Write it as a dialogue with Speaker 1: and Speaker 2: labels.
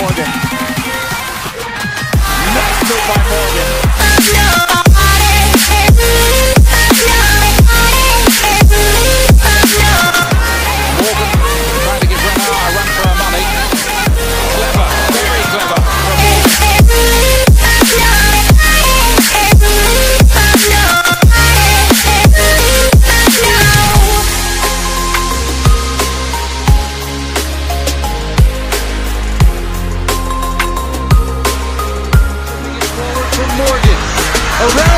Speaker 1: Morgan. around.